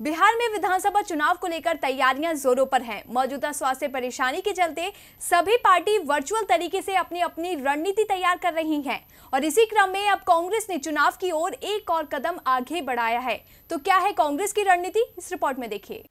बिहार में विधानसभा चुनाव को लेकर तैयारियाँ जोरों पर हैं। मौजूदा स्वास्थ्य परेशानी के चलते सभी पार्टी वर्चुअल तरीके से अपनी अपनी रणनीति तैयार कर रही हैं। और इसी क्रम में अब कांग्रेस ने चुनाव की ओर एक और कदम आगे बढ़ाया है। तो क्या है कांग्रेस की रणनीति? इस रिपोर्ट में देखिए।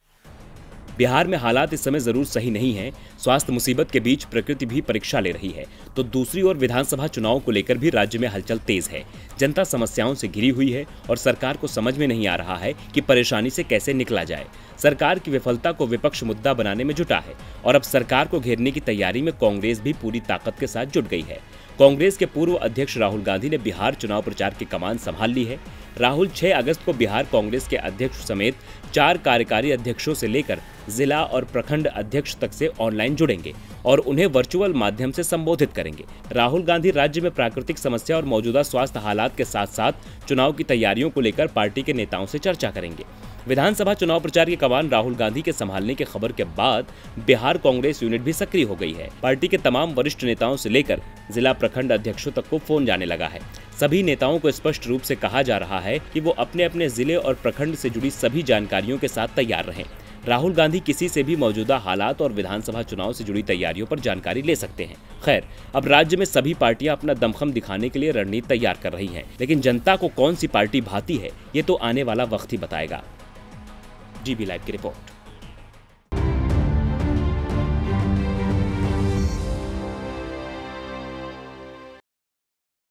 बिहार में हालात इस समय ज़रूर सही नहीं है। स्वास्थ्य मुसीबत के बीच प्रकृति भी परीक्षा ले रही है। तो दूसरी ओर विधानसभा चुनाव को लेकर भी राज्य में हलचल तेज है। जनता समस्याओं से घिरी हुई है और सरकार को समझ में नहीं आ रहा है कि परेशानी से कैसे निकला जाए। सरकार की विफलता को विपक्ष मुद्दा बनाने में जुटा है और अब सरकार को घेरने की तैयारी में कांग्रेस भी पूरी ताकत के साथ जुट गई है। कांग्रेस के पूर्व अध्यक्ष राहुल गांधी ने बिहार चुनाव प्रचार की कमान संभाल ली है। राहुल 6 अगस्त को बिहार कांग्रेस के अध्यक्ष समेत चार कार्यकारी अध्यक्षों से लेकर जिला और प्रखंड अध्यक्ष तक से ऑनलाइन जुड़ेंगे और उन्हें वर्चुअल माध्यम से संबोधित करेंगे। राहुल गांधी राज्य में प्राकृतिक समस्या और मौजूदा स्वास्थ्य हालात के साथ साथ चुनाव की तैयारियों को लेकर पार्टी के नेताओं से चर्चा करेंगे। विधानसभा चुनाव प्रचार की कमान राहुल गांधी के संभालने की खबर के बाद बिहार कांग्रेस यूनिट भी सक्रिय हो गई है। पार्टी के तमाम वरिष्ठ नेताओं से लेकर जिला प्रखंड अध्यक्षों तक को फ़ोन जाने लगा है। सभी नेताओं को स्पष्ट रूप से कहा जा रहा है कि वो अपने अपने ज़िले और प्रखंड से जुड़ी सभी जानकारियों के साथ तैयार रहें। राहुल गांधी किसी से भी मौजूदा हालात और विधानसभा चुनाव से जुड़ी तैयारियों पर जानकारी ले सकते हैं। खैर, अब राज्य में सभी पार्टियाँ अपना दमखम दिखाने के लिए रणनीति तैयार कर रही हैं, लेकिन जनता को कौन सी पार्टी भाती है, ये तो आने वाला वक्त ही बताएगा। जीबी लाइव की रिपोर्ट।